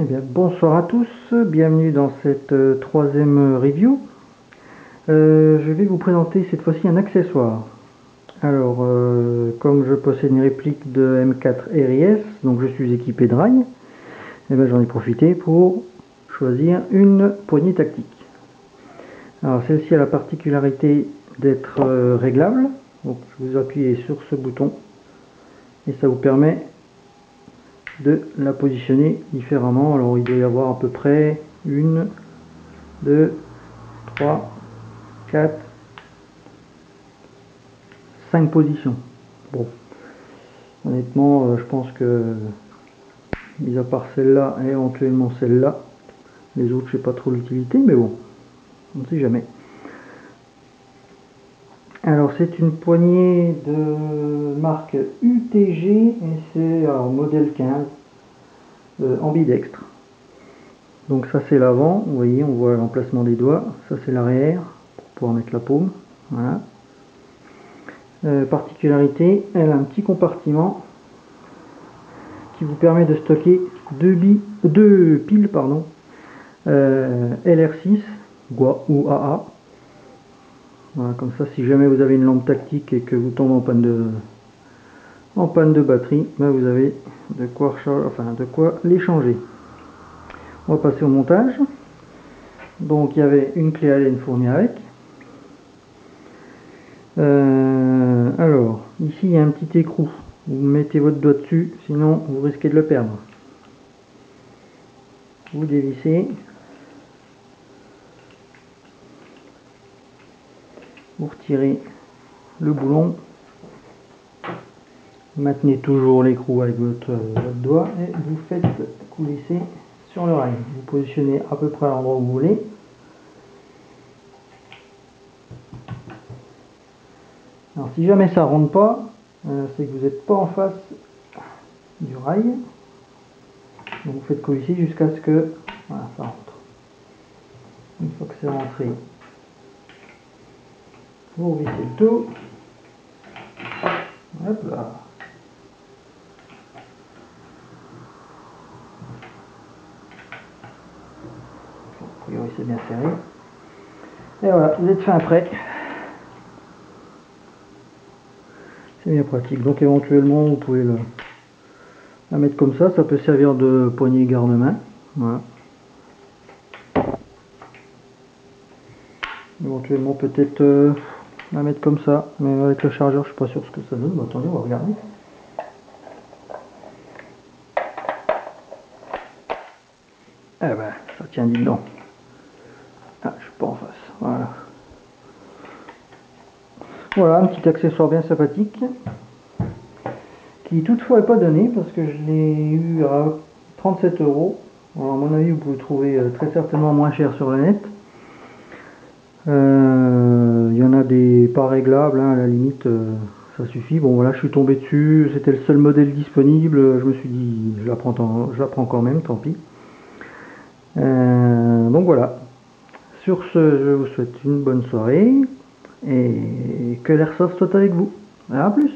Eh bonsoir à tous, bienvenue dans cette euh, troisième review. Euh, je vais vous présenter cette fois-ci un accessoire. Alors, euh, comme je possède une réplique de M4 RIS, donc je suis équipé de rail, eh j'en ai profité pour choisir une poignée tactique. Alors, celle-ci a la particularité d'être réglable, donc vous appuyez sur ce bouton et ça vous permet de la positionner différemment. Alors il doit y avoir à peu près une, deux, trois, quatre, cinq positions. Bon, honnêtement, euh, je pense que, mis à part celle-là et éventuellement celle-là, les autres, je sais pas trop l'utilité, mais bon, on ne sait jamais. Alors c'est une poignée de marque UTG et c'est un modèle 15 euh, ambidextre. Donc ça c'est l'avant, vous voyez on voit l'emplacement des doigts, ça c'est l'arrière pour pouvoir mettre la paume. Voilà. Euh, particularité, elle a un petit compartiment qui vous permet de stocker deux, deux piles pardon, euh, LR6 ou AA voilà, comme ça, si jamais vous avez une lampe tactique et que vous tombez en panne de, en panne de batterie, ben vous avez de quoi, enfin, de quoi les changer. On va passer au montage. Donc il y avait une clé Allen fournie avec. Euh, alors, ici il y a un petit écrou. Vous mettez votre doigt dessus, sinon vous risquez de le perdre. Vous dévissez. Vous retirez le boulon. Maintenez toujours l'écrou avec votre, doigt et vous faites coulisser sur le rail vous positionnez à peu près à l'endroit où vous voulez. Alors si jamais ça rentre pas euh, c'est que vous n'êtes pas en face du rail. Vous faites coulisser jusqu'à ce que ça rentre. Une fois que c'est rentré vous le tout. Hop là. A priori c'est bien serré. Et voilà, vous êtes fin prêt. C'est bien pratique. Donc éventuellement vous pouvez la mettre comme ça. Ça peut servir de poignée garde-main. Voilà. Éventuellement peut-être euh, la mettre comme ça, mais avec le chargeur, je suis pas sûr ce que ça donne. attendez, on va regarder. Eh ben, ça tient dit dedans. Ah, je suis pas en face. Voilà. Voilà, un petit accessoire bien sympathique. Qui toutefois n'est pas donné parce que je l'ai eu à 37 euros. À mon avis, vous pouvez trouver euh, très certainement moins cher sur le net. Euh, pas réglables, hein, à la limite euh, ça suffit. Bon voilà, je suis tombé dessus, c'était le seul modèle disponible, je me suis dit je la prends, je la prends quand même, tant pis. Euh, donc voilà, sur ce je vous souhaite une bonne soirée et que l'airsoft soit avec vous. A plus